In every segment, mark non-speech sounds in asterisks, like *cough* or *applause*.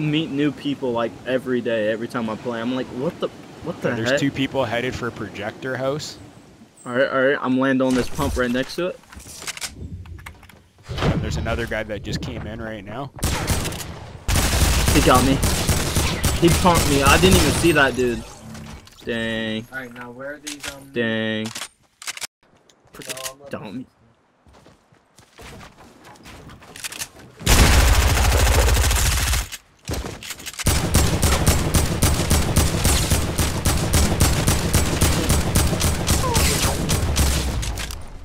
meet new people like every day, every time I play. I'm like, what the, what the There's heck? two people headed for projector house. All right, all right. I'm landing on this pump right next to it. And there's another guy that just came in right now. He got me. He pumped me. I didn't even see that dude. Dang, Alright, now where are these, um... dang. no, I'm Dumb.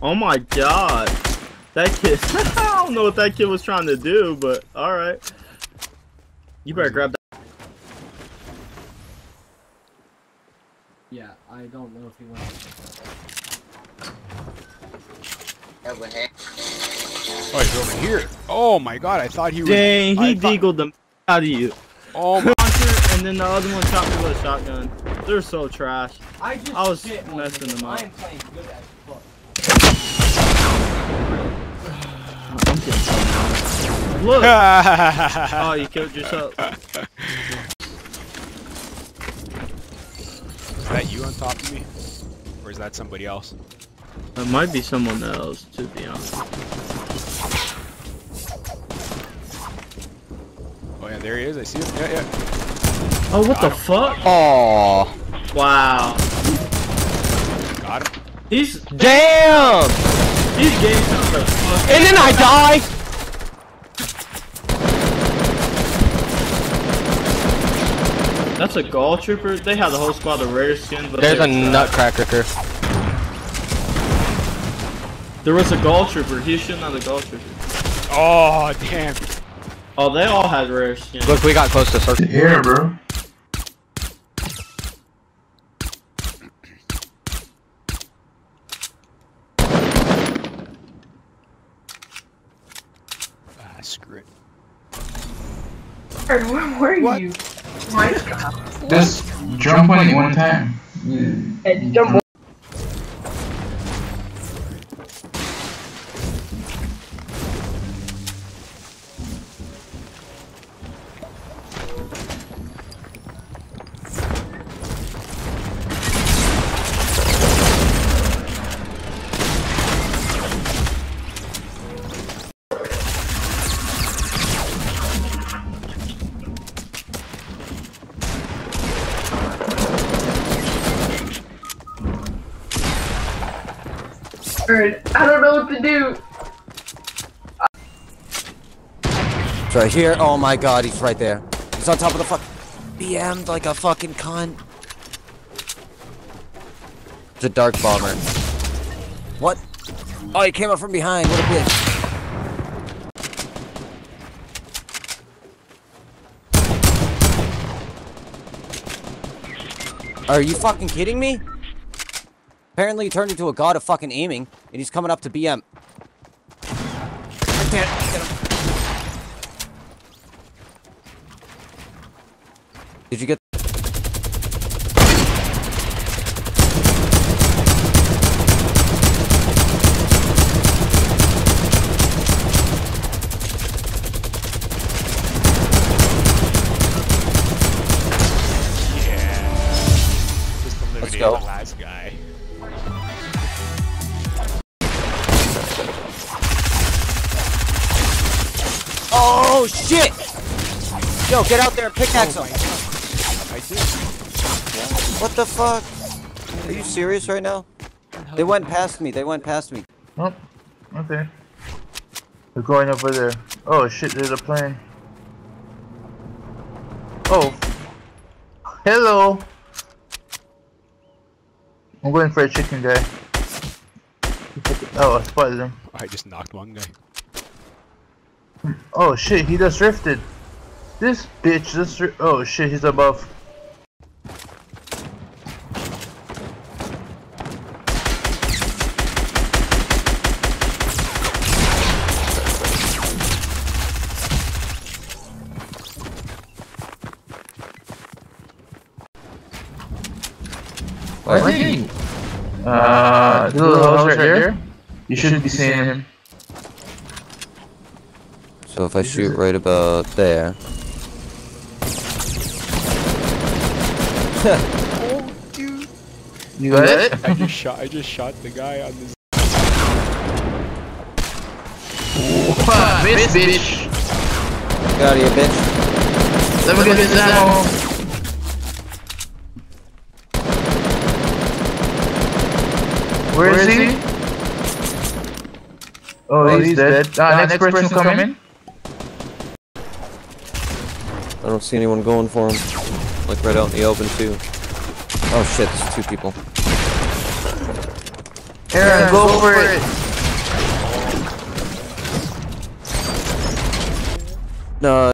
Oh my god. That kid. *laughs* I don't know what that kid was trying to do, but alright. You better grab that. Yeah, I don't know if he went... Oh, he's over here. Oh my god, I thought he was. Dang, I he thought- deagled them out of you. Oh my. Launcher, and then the other one shot me with a shotgun. They're so trash. I just I was shit messing them up. I'm getting some now. Look! *laughs* oh, you killed yourself. Is that you on top of me? Or is that somebody else? It might be someone else, to be honest. Oh yeah, there he is. I see him. Yeah, yeah. Oh, what the fuck? Oh, Wow. Got him. He's damn! he's getting some fuck. And then I die. That's a gall trooper. They have the whole squad of rare skin, but There's a trash. nutcracker. There was a gall trooper. He's shooting at the gall trooper. Oh damn. Oh, they all had rare skin. Look, we got close to circle. Here, bro. Ah, screw it. Where, where were What? you? My God. Just jump on it one time. Yeah. Hey, jump I don't know what to do. It's right here. Oh my god, he's right there. He's on top of the fuck. BM'd like a fucking cunt. It's a dark bomber. What? Oh, he came up from behind. What a bitch. Are you fucking kidding me? Apparently he turned into a god of fucking aiming, and he's coming up to BM. I can't get him. Did you get? Yeah. Just eliminated go. Oh shit! Yo, get out there and pickaxe oh. him. I did. What the fuck? Are you serious right now? They went past me. They went past me. Oh, okay. We're going over there. Oh shit, there's a plane. Oh. Hello. I'm going for a chicken guy. Oh, I spotted him. I just knocked one guy. Oh shit, he just drifted. This bitch just Oh shit, he's above. I think. Uh, the little house right there. You shouldn't be seeing him. So if I shoot right about there, Oh, *laughs* dude. You got it? I just shot. I just shot the guy on the. Wow, miss, bitch. Get out of here, bitch. Let me get this ammo. Where is he? Oh, he's dead. Ah, next person coming. I don't see anyone going for him. Like right out in the open too. Oh shit, there's two people. Aaron, go for it. No,